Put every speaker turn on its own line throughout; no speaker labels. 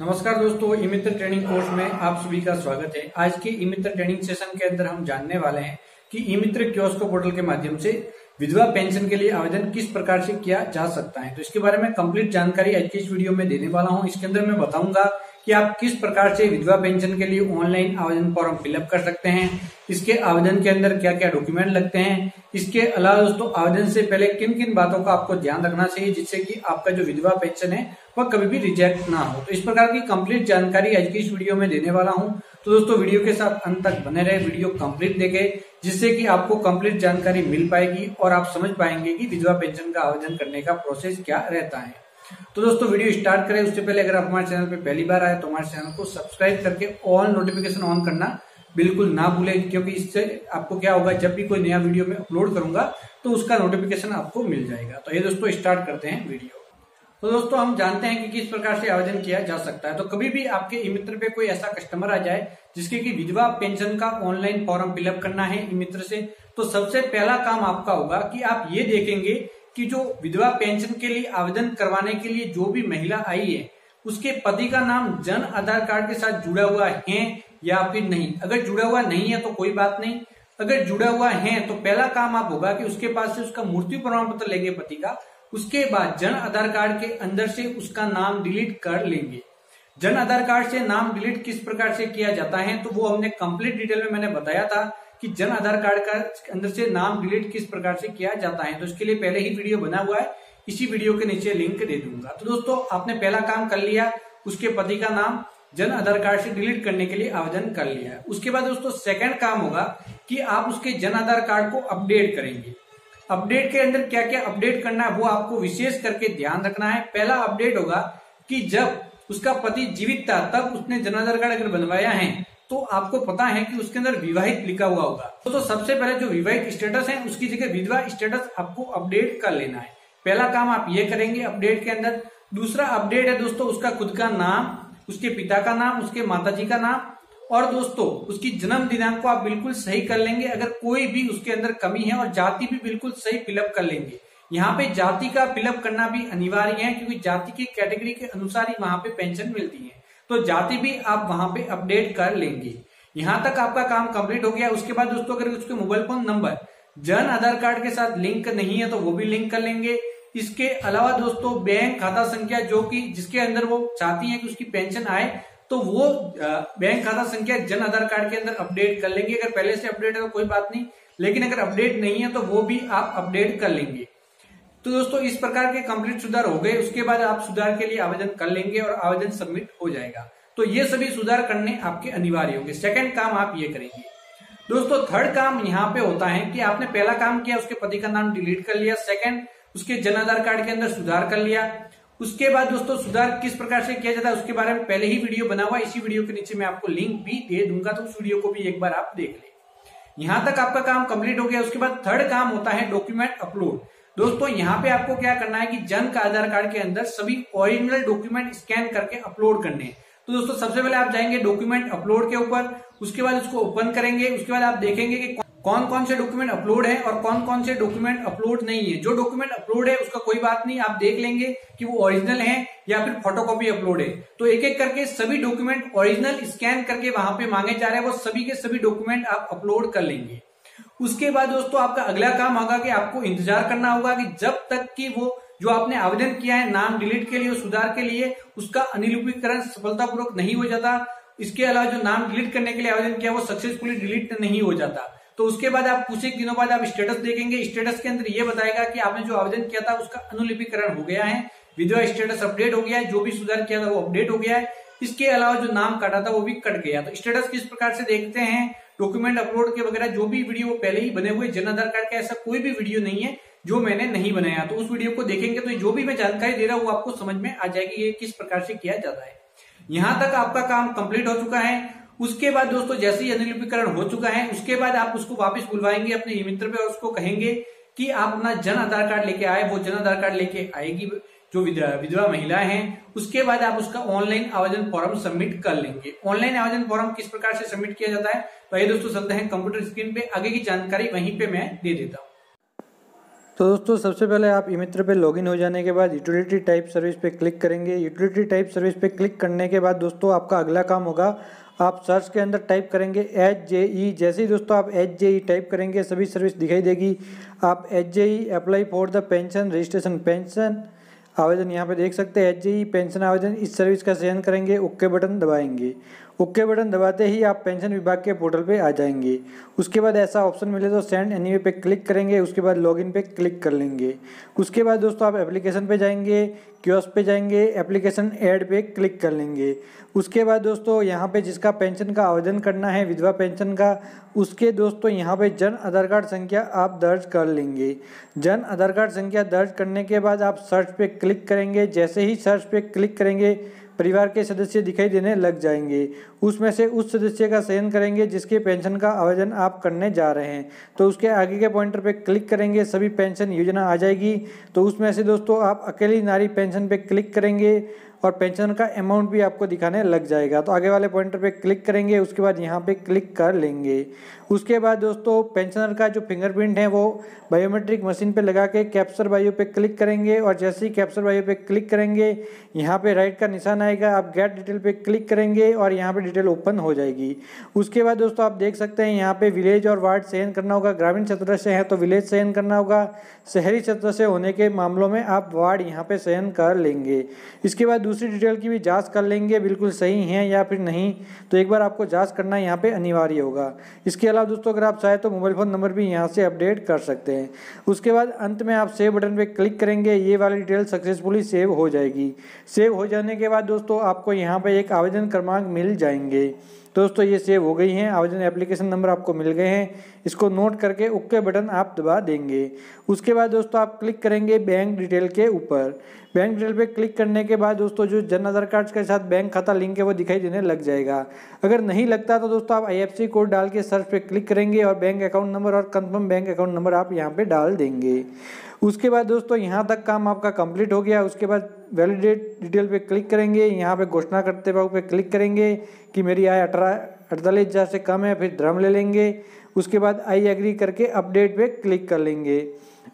नमस्कार दोस्तों, इमित्र मित्र training course में आप सभी का स्वागत है। आज के इमित्र मित्र ट्रेनिंग सेशन के अंदर हम जानने वाले हैं कि इमित्र मित्र क्योस्को पोर्टल के माध्यम से विधवा पेंशन के लिए आवेदन किस प्रकार से किया जा सकता है। तो इसके बारे में कंप्लीट जानकारी आज की इस वीडियो में देने वाला हूँ। इसके अंदर मैं बताऊँगा कि आप किस प्रकार से विधवा पेंशन के लिए ऑनलाइन आवेदन फॉर्म फिलअप कर सकते हैं, इसके आवेदन के अंदर क्या क्या डॉक्यूमेंट लगते हैं, इसके अलावा दोस्तों, आवेदन से पहले किन किन बातों का आपको ध्यान रखना चाहिए जिससे कि आपका जो विधवा पेंशन है, वह कभी भी रिजेक्ट ना हो। तो इस प्रकार की कंप्लीट जानकारी आज की इस वीडियो में देने वाला हूँ। तो दोस्तों, वीडियो के साथ अंत तक बने रहे, वीडियो कंप्लीट देखे, जिससे कि आपको कंप्लीट जानकारी मिल पाएगी और आप समझ पाएँगे कि विधवा पेंशन का आवेदन करने का प्रोसेस क्या रहता है। तो दोस्तों, वीडियो स्टार्ट करें। उससे पहले अगर आप हमारे चैनल पे पहली बार आए तो हमारे चैनल को सब्सक्राइब करके ऑल नोटिफिकेशन ऑन करना बिल्कुल ना भूलें, क्योंकि इससे आपको क्या होगा, जब भी कोई नया वीडियो में अपलोड करूँगा तो उसका नोटिफिकेशन आपको मिल जाएगा। तो ये दोस्तों, स्टार्ट करते हैं वीडियो। तो दोस्तों, हम जानते हैं कि किस प्रकार से आवेदन किया जा सकता है। तो कभी भी आपके ई मित्र पे कोई ऐसा कस्टमर आ जाए, जिसके की विधवा पेंशन का ऑनलाइन फॉर्म फिलअप करना है ई मित्र से तो सबसे पहला काम आपका होगा कि आप ये देखेंगे कि जो विधवा पेंशन के लिए आवेदन करवाने के लिए जो भी महिला आई है, उसके पति का नाम जन आधार कार्ड के साथ जुड़ा हुआ है या फिर नहीं? अगर जुड़ा हुआ नहीं है तो कोई बात नहीं। अगर जुड़ा हुआ है तो पहला काम आप होगा कि उसके पास से उसका मृत्यु प्रमाण पत्र लेंगे पति का। उसके बाद जन आधार कार्ड के अंदर से उसका नाम डिलीट कर लेंगे। जन आधार कार्ड से नाम डिलीट किस प्रकार से किया जाता है तो वो हमने कंप्लीट डिटेल में मैंने बताया था। कि जन आधार कार्ड का अंदर से नाम डिलीट किस प्रकार से किया जाता है। तो इसके लिए पहले ही वीडियो बना हुआ है। इसी वीडियो के नीचे लिंक दे दूँगा। तो दोस्तों, आपने पहला काम कर लिया, उसके पति का नाम जन आधार कार्ड से डिलीट करने के लिए आवेदन कर लिया है। उसके बाद दोस्तों सेकंड काम होगा कि आप उसके जन आधार कार्ड को अपडेट करेंगे। अपडेट के अंदर क्या क्या अपडेट करना है, वो आपको विशेष करके ध्यान रखना है। पहला अपडेट होगा कि जब उसका पति जीवित था तब उसने जन आधार कार्ड अगर बनवाया है तो आपको पता है कि उसके अंदर विवाहित लिखा हुआ होगा। तो, तो सबसे पहले जो विवाहित स्टेटस है उसकी जगह विधवा स्टेटस आपको अपडेट कर लेना है। पहला काम आप ये करेंगे अपडेट के अंदर। दूसरा अपडेट है दोस्तों उसका खुद का नाम उसके पिता का नाम उसके माता का नाम। और दोस्तों उसकी जन्म दिनांक को आप बिल्कुल सही कर लेंगे। अगर कोई भी उसके अंदर कमी है और जाति भी बिल्कुल सही फिलअप कर लेंगे। यहाँ पे जाति का फिलअप करना भी अनिवार्य है, क्योंकि जाति की कैटेगरी के अनुसार ही वहाँ पे पेंशन मिलती है। तो जाति भी आप वहाँ पे अपडेट कर लेंगे। यहाँ तक आपका काम कंप्लीट हो गया। उसके बाद दोस्तों, अगर उसके मोबाइल फ़ोन नंबर, जन आधार कार्ड के साथ लिंक नहीं है तो वो भी लिंक कर लेंगे। इसके अलावा दोस्तों, बैंक खाता संख्या जो कि जिसके अंदर वो चाहती है कि उसकी पेंशन आए तो वो बैंक खाता संख्या जन आधार कार्ड के अंदर अपडेट कर लेंगे। अगर पहले से अपडेट है तो कोई बात नहीं, लेकिन अगर अपडेट नहीं है तो वो भी आप अपडेट कर लेंगे। तो दोस्तों, इस प्रकार के कंप्लीट सुधार हो गए। उसके बाद आप सुधार के लिए आवेदन कर लेंगे और आवेदन सबमिट हो जाएगा। तो ये सभी सुधार करने आपके अनिवार्य होंगे। सेकंड काम आप ये करेंगे। दोस्तों थर्ड काम यहाँ पे होता है कि आपने पहला काम किया, उसके पति का नाम डिलीट कर लिया। सेकंड उसके जन आधार कार्ड के अंदर सुधार कर लिया। उसके बाद दोस्तों, सुधार किस प्रकार से किया जाता है, उसके बारे में पहले ही वीडियो बना हुआ इसी वीडियो के नीचे मैं आपको लिंक भी दे दूँगा तो उस वीडियो को भी एक बार आप देख ले। यहाँ तक आपका काम कंप्लीट हो गया। उसके बाद थर्ड काम होता है डॉक्यूमेंट अपलोड दोस्तों, यहाँ पे आपको क्या करना है कि जन का आधार कार्ड के अंदर सभी ओरिजिनल डॉक्यूमेंट स्कैन करके अपलोड करने हैं। तो दोस्तों, सबसे पहले आप जाएँगे डॉक्यूमेंट अपलोड के ऊपर, उसके बाद उसको ओपन करेंगे, उसके बाद आप देखेंगे कि कौन कौन से डॉक्यूमेंट अपलोड है और कौन कौन से डॉक्यूमेंट अपलोड नहीं है। जो डॉक्यूमेंट अपलोड है, उसका कोई बात नहीं, आप देख लेंगे कि वो ओरिजिनल है या फिर फोटोकॉपी अपलोड है। तो एक एक करके सभी डॉक्यूमेंट ओरिजिनल स्कैन करके वहाँ पे मांगे जा रहे हैं, वो सभी के सभी डॉक्यूमेंट आप अपलोड कर लेंगे। उसके बाद दोस्तों आपका अगला काम होगा कि आपको इंतज़ार करना होगा कि जब तक कि वो जो आपने आवेदन किया है, नाम डिलीट के लिए, सुधार के लिए, उसका अनिलिपीकरण सफलतापूर्वक नहीं हो जाता। इसके अलावा जो नाम डिलीट करने के लिए आवेदन किया, वो सक्सेसफुली डिलीट नहीं हो जाता। तो उसके बाद आप कुछ एक दिनों बाद आप स्टेटस देखेंगे। स्टेटस के अंदर ये बताएगा कि आपने जो आवेदन किया था, उसका अनुलिपिकरण हो गया है। विधवा स्टेटस अपडेट हो गया है। जो भी सुधार किया था, वो अपडेट हो गया है। इसके अलावा जो नाम काटा था, वो भी कट गया। तो स्टेटस किस प्रकार से देखते हैं? डॉक्यूमेंट अपलोड के वगैरह जो भी वीडियो पहले ही बने हुए, जन आधार कार्ड का ऐसा कोई भी वीडियो नहीं है, जो मैंने नहीं बनाया। तो उस वीडियो को देखेंगे तो जो भी मैं जानकारी दे रहा हूँ आपको समझ में आ जाएगी ये किस प्रकार से किया जाता है। यहाँ तक आपका काम कंप्लीट हो चुका है। उसके बाद दोस्तों, जैसे ही अनुलिपीकरण हो चुका है, उसके बाद आप उसको वापस बुलवाएँगे अपने मित्र पे और उसको कहेंगे कि आप अपना जन आधार कार्ड लेके आए, वो जन आधार कार्ड लेके आएगी। जो विधवा महिलाएँ हैं, उसके बाद आप उसका ऑनलाइन आवेदन फॉर्म सबमिट कर लेंगे। ऑनलाइन आवेदन फॉर्म किस प्रकार से सबमिट किया जाता है तो ये दोस्तों चलते हैं, कंप्यूटर स्क्रीन पे आगे की जानकारी वहीं पे मैं दे देता हूँ। तो दोस्तों, सबसे पहले आप ई मित्र पे लॉगिन हो जाने के बाद यूटिलिटी टाइप सर्विस पे क्लिक करेंगे। यूटिलिटी टाइप सर्विस पे क्लिक करने के बाद दोस्तों, आपका अगला काम होगा, आप सर्च के अंदर टाइप करेंगे एच जे ई जैसे ही दोस्तों आप एच जे ई टाइप करेंगे, सभी सर्विस दिखाई देगी। आप H J E apply for the pension registration pension आवेदन यहाँ पे देख सकते हैं। एच जी पेंशन आवेदन, इस सर्विस का चयन करेंगे, ओके बटन दबाएँगे। ओके बटन दबाते ही आप पेंशन विभाग के पोर्टल पे आ जाएँगे। उसके बाद ऐसा ऑप्शन मिले तो सेंड एनीवे पे क्लिक करेंगे, उसके बाद लॉगिन पे क्लिक कर लेंगे। उसके बाद दोस्तों आप एप्लीकेशन पे जाएँगे क्योस पे जाएँगे, एप्लीकेशन ऐड पे क्लिक कर लेंगे। उसके बाद दोस्तों यहाँ पे जिसका पेंशन का आवेदन करना है, विधवा पेंशन का, उसके दोस्तों यहाँ पे जन आधार कार्ड संख्या आप दर्ज कर लेंगे। जन आधार कार्ड संख्या दर्ज करने के बाद आप सर्च पे क्लिक करेंगे, जैसे ही सर्च पे क्लिक करेंगे परिवार के सदस्य दिखाई देने लग जाएँगे। उसमें से उस सदस्य का चयन करेंगे जिसके पेंशन का आवेदन आप करने जा रहे हैं। तो उसके आगे के पॉइंटर पे क्लिक करेंगे, सभी पेंशन योजना आ जाएगी। तो उसमें से दोस्तों, आप अकेली नारी पेंशन पे क्लिक करेंगे। और पेंशन का अमाउंट भी आपको दिखाने लग जाएगा। तो आगे वाले पॉइंटर पे क्लिक करेंगे, उसके बाद यहाँ पे क्लिक कर लेंगे। उसके बाद दोस्तों पेंशनर का जो फिंगरप्रिंट है वो बायोमेट्रिक मशीन पे लगा के कैप्चर बायो पे क्लिक करेंगे और जैसे ही कैप्चर बायो पे क्लिक करेंगे, यहाँ पे राइट का निशान आएगा, आप गेट डिटेल पे क्लिक करेंगे और यहाँ पे डिटेल ओपन हो जाएगी। उसके बाद दोस्तों, आप देख सकते हैं यहाँ पे विलेज और वार्ड चयन करना होगा। ग्रामीण क्षेत्र से है तो विलेज चयन करना होगा। शहरी क्षेत्र से होने के मामलों में आप वार्ड यहाँ पे चयन कर लेंगे। इसके बाद दूसरी डिटेल की भी जाँच कर लेंगे, बिल्कुल सही है या फिर नहीं तो एक बार आपको जाँच करना यहाँ पे अनिवार्य होगा। इसके अलावा दोस्तों, अगर आप चाहें तो मोबाइल फ़ोन नंबर भी यहाँ से अपडेट कर सकते हैं। उसके बाद अंत में आप सेव बटन पर क्लिक करेंगे, ये वाली डिटेल सक्सेसफुली सेव हो जाएगी। सेव हो जाने के बाद दोस्तों, आपको यहाँ पर एक आवेदन क्रमांक मिल जाएँगे। दोस्तों, ये सेव हो गई हैं। आवेदन एप्लीकेशन नंबर आपको मिल गए हैं, इसको नोट करके ओके बटन आप दबा देंगे। उसके बाद दोस्तों, आप क्लिक करेंगे बैंक डिटेल के ऊपर। बैंक डिटेल पे क्लिक करने के बाद दोस्तों, जो जन आधार कार्ड के साथ बैंक खाता लिंक है, वो दिखाई देने लग जाएगा। अगर नहीं लगता तो दोस्तों, आप आई कोड डाल के सर्च पे क्लिक करेंगे और बैंक अकाउंट नंबर और कन्फर्म बैंक अकाउंट नंबर आप यहाँ पे डाल देंगे। उसके बाद दोस्तों, यहाँ तक काम आपका कंप्लीट हो गया। उसके बाद वैलिडेट डिटेल पे क्लिक करेंगे। यहाँ पे घोषणा करते वक्त पे क्लिक करेंगे कि मेरी आय अठारह, अड़तालीस हज़ार से कम है, फिर ड्रम ले लेंगे। उसके बाद आई एग्री करके अपडेट पे क्लिक कर लेंगे।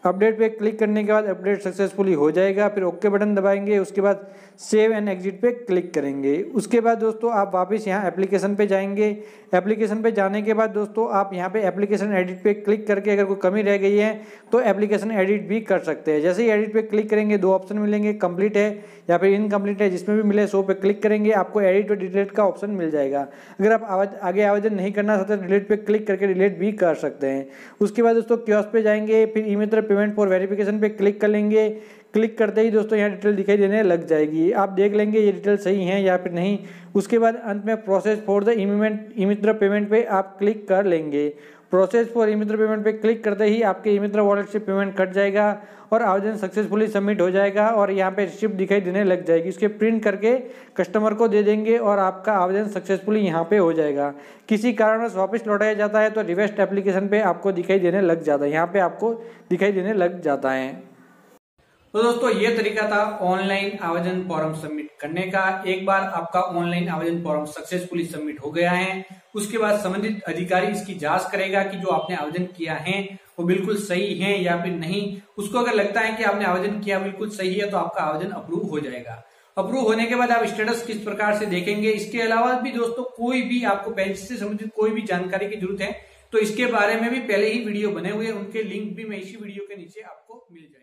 अपडेट पे क्लिक करने के बाद अपडेट सक्सेसफुली हो जाएगा, फिर ओके बटन दबाएँगे, उसके बाद सेव एंड एग्जिट पे क्लिक करेंगे। उसके बाद दोस्तों आप वापस यहाँ एप्लीकेशन पे जाएँगे। एप्लीकेशन पे जाने के बाद दोस्तों आप यहाँ पे एप्लीकेशन एडिट पे क्लिक करके अगर कोई कमी रह गई है तो एप्लीकेशन एडिट भी कर सकते हैं। जैसे ही एडिट पे क्लिक करेंगे, दो ऑप्शन मिलेंगे, कंप्लीट है या फिर इनकम्प्लीट है, जिसमें भी मिले सो पे क्लिक करेंगे, आपको एडिट और डिलीट का ऑप्शन मिल जाएगा। अगर आप आगे आवेदन नहीं करना चाहते, डिलीट पे क्लिक करके डिलीट भी कर सकते हैं। उसके बाद दोस्तों क्योस पे जाएँगे, फिर E Mitra payment for verification पे क्लिक कर लेंगे। क्लिक करते ही दोस्तों यहाँ डिटेल दिखाई देने लग जाएगी। आप देख लेंगे ये डिटेल सही है या फिर नहीं। उसके बाद अंत में प्रोसेस फॉर द इमेंट इमित्र पेमेंट पे आप क्लिक कर लेंगे। प्रोसेस फॉर इमित्र पेमेंट पे क्लिक करते ही आपके ई मित्र वॉलेट से पेमेंट कट जाएगा और आवेदन सक्सेसफुली सबमिट हो जाएगा और यहाँ पे रिसिप्ट दिखाई देने लग जाएगी। उसके प्रिंट करके कस्टमर को दे देंगे और आपका आवेदन सक्सेसफुली यहाँ पे हो जाएगा। किसी कारण वापस लौटाया जाता है तो रिवेस्ट एप्लीकेशन पे आपको दिखाई देने लग जाता है। यहाँ पे आपको दिखाई देने लग जाता है। तो दोस्तों, ये तरीका था ऑनलाइन आवेदन फॉर्म सबमिट करने का। एक बार आपका ऑनलाइन आवेदन फॉर्म सक्सेसफुली सबमिट हो गया है। उसके बाद संबंधित अधिकारी इसकी जाँच करेगा कि जो आपने आवेदन किया है, वो बिल्कुल सही है या फिर नहीं। उसको अगर लगता है कि आपने आवेदन किया बिल्कुल सही है तो आपका आवेदन अप्रूव हो जाएगा। अप्रूव होने के बाद आप स्टेटस किस प्रकार से देखेंगे, इसके अलावा भी दोस्तों, कोई भी आपको बैंक से संबंधित कोई भी जानकारी की ज़रूरत है तो इसके बारे में भी पहले ही वीडियो बने हुए उनके लिंक भी मैं इसी वीडियो के नीचे आपको मिल जाए